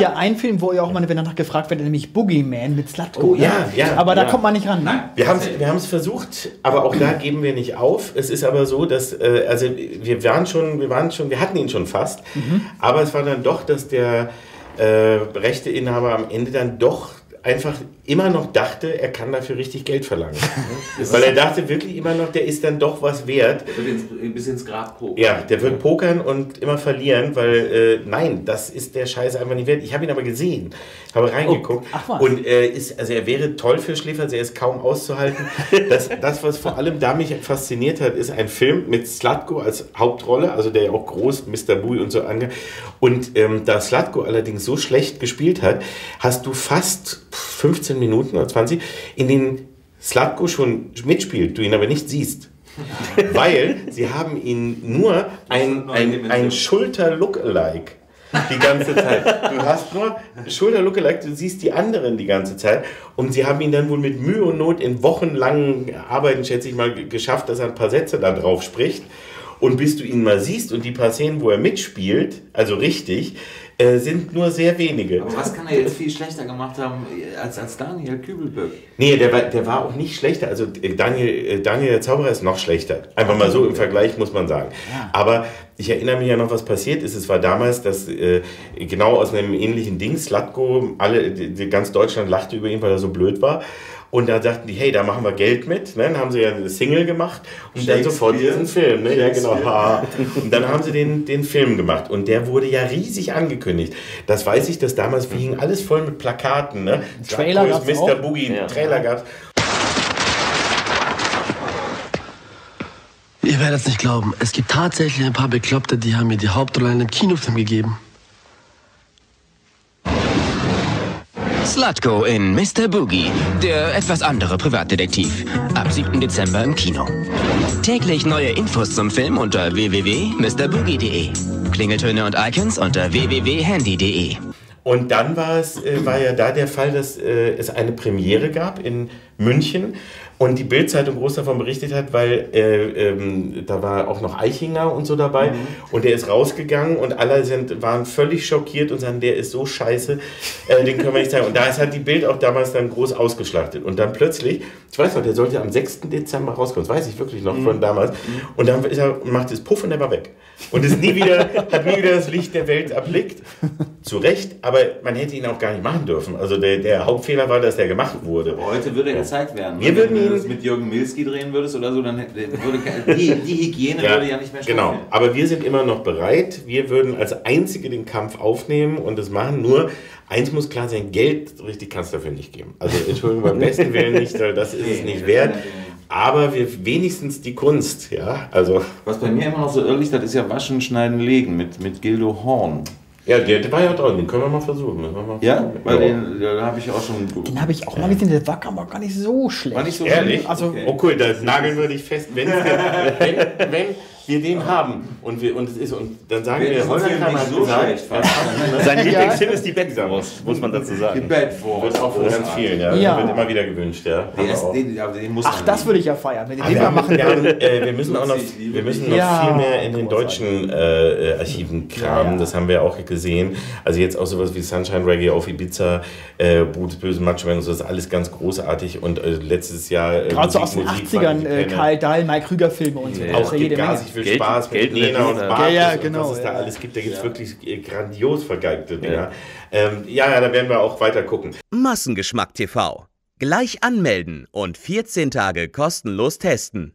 gibt ja einen Film, wo ihr auch mal danach gefragt werdet, nämlich Boogeyman mit Slatko. Oh, ne? ja, ja, Aber da ja. kommt man nicht ran. Ne? Wir haben es wir haben's versucht, aber auch da geben wir nicht auf. Es ist aber so, dass, äh, also wir waren schon, wir waren schon, wir hatten ihn schon fast, aber es war dann doch, dass der äh, Rechteinhaber am Ende dann doch einfach immer noch dachte, er kann dafür richtig Geld verlangen. Weil er dachte wirklich immer noch, der ist dann doch was wert. Der wird ins, bis ins Grab pokern. Ja, der wird pokern und immer verlieren, weil äh, nein, das ist der Scheiß einfach nicht wert. Ich habe ihn aber gesehen, habe reingeguckt ach was. und äh, ist, also er wäre toll für Schläfer, er ist kaum auszuhalten. Das, das, was vor allem da mich fasziniert hat, ist ein Film mit Slatko als Hauptrolle, also der ja auch groß Mr. Bui und so ange. Und ähm, da Slatko allerdings so schlecht gespielt hat, hast du fast 15 Minuten oder 20, in denen Slatko schon mitspielt, du ihn aber nicht siehst. Weil sie haben ihn nur ein, ein, ein Schulter-Lookalike die ganze Zeit. Du hast nur Schulter-Lookalike, du siehst die anderen die ganze Zeit. Und sie haben ihn dann wohl mit Mühe und Not in wochenlangen Arbeiten, schätze ich mal, ge- geschafft, dass er ein paar Sätze da drauf spricht. Und bis du ihn mal siehst und die paar Szenen, wo er mitspielt, also richtig, äh, sind nur sehr wenige. Aber was kann er jetzt viel schlechter gemacht haben als, als Daniel Kübelböck? Nee, der war, der war auch nicht schlechter. Also äh, Daniel, äh, Daniel der Zauberer ist noch schlechter. Einfach mal so im Vergleich, muss man sagen. Aber ich erinnere mich ja noch, was passiert ist. Es war damals, dass äh, genau aus einem ähnlichen Ding, Slatko, alle, die, die, ganz Deutschland lachte über ihn, weil er so blöd war. Und da sagten die, hey, da machen wir Geld mit. Ne? Dann haben sie ja eine Single gemacht und dann sofort diesen Film. Ne? Ja, genau. Ha. Und dann haben sie den, den Film gemacht. Und der wurde ja riesig angekündigt. Das weiß ich, dass damals, wir hingen alles voll mit Plakaten. Ne? Trailer gab's Mr. auch? Boogie, Trailer gab's. Werdet es nicht glauben. Es gibt tatsächlich ein paar Bekloppte, die haben mir die Hauptrolle in einem Kinofilm gegeben. Slutko in Mr. Boogie, der etwas andere Privatdetektiv. Ab 7. Dezember im Kino. Täglich neue Infos zum Film unter www.mrboogie.de. Klingeltöne und Icons unter www.handy.de. Und dann war es, äh, war ja da der Fall, dass äh, es eine Premiere gab in München und die Bildzeitung groß davon berichtet hat, weil äh, ähm, da war auch noch Eichinger und so dabei und der ist rausgegangen und alle sind, waren völlig schockiert und sagen, der ist so scheiße, äh, den können wir nicht zeigen. Und da ist halt die Bild auch damals dann groß ausgeschlachtet. Und dann plötzlich, ich weiß noch, der sollte am 6. Dezember rauskommen, das weiß ich wirklich noch von damals. Und dann ist er, macht es Puff und er war weg. Und ist nie wieder, hat nie wieder das Licht der Welt erblickt. Zu Recht, aber man hätte ihn auch gar nicht machen dürfen. Also der, der Hauptfehler war, dass der gemacht wurde. Heute würde er gezeigt werden. Wir Wenn würden du ihn- das mit Jürgen Milski drehen würdest oder so, dann würde die, die Hygiene würde ja nicht mehr Genau, stattfinden. aber wir sind immer noch bereit. Wir würden als Einzige den Kampf aufnehmen und das machen. Nur eins muss klar sein: Geld richtig kannst du dafür nicht geben. Also Entschuldigung, beim besten Willen nicht, weil das ist es Nee, nicht nee, wert. Aber wir wenigstens die Kunst, ja. Also Was bei mir immer noch so irrlich, das ist ja Waschen, Schneiden, Legen mit, mit Gildo Horn. Ja, der, der war ja dran. Den können wir mal versuchen. Wir mal Ja, versuchen. weil den, da habe ich auch schon. Den habe ich auch mal gesehen, der war aber gar nicht so schlecht. War nicht so Ehrlich? schlimm? Also- Okay. Oh cool, da nageln wir dich fest, wenn's denn, wenn, wenn wir den haben und, wir, und es ist und dann sagen wir, diesen Holland hat so gesagt. Sein Lieblingsfilm ist die Bettwurst, muss man dazu Die sagen. Bedford. wird auch von ganz vielen, ja. Ja. Wird immer wieder gewünscht, ja. Den, den muss Ach, man das würde ich ja feiern, wenn die den wir, mal machen wir, haben, äh, wir müssen auch noch, wir müssen noch Ja, viel mehr in den deutschen äh, äh, Archiven kramen. Das haben wir auch gesehen. Also jetzt auch sowas wie Sunshine Reggae auf Ibiza, äh, Boots, Böse und so, das ist alles ganz großartig. Und äh, letztes Jahr äh, Gerade so aus den Musik, 80ern, Musik, äh. Karl Dahl, Mike Krüger Filme und so. Auch ja jede gibt Menge. Gas, ich will Geld- Spaß Geld mit Lena und. Bartes Ja, ja, und genau, was es da alles gibt. Da gibt es wirklich äh, grandios vergeigte Dinger. Ähm, ja, ja, da werden wir auch weiter gucken. Massengeschmack TV. Gleich anmelden und 14 Tage kostenlos testen.